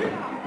calle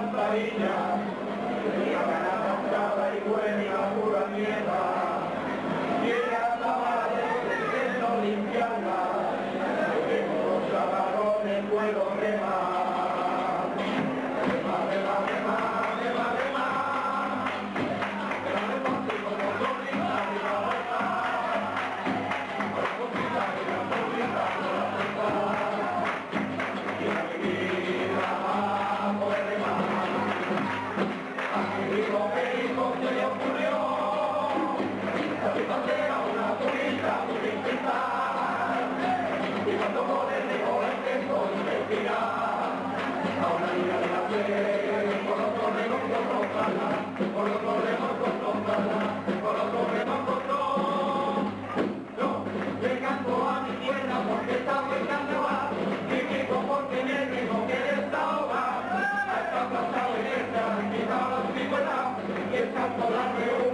su Campeón.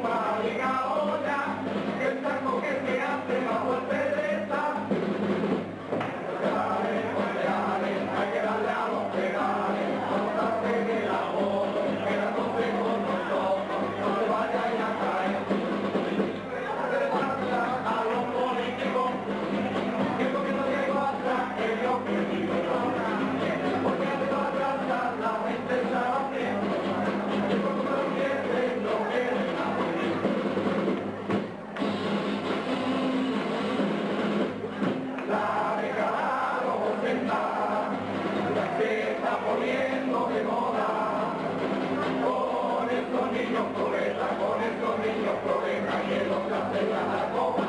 Oh,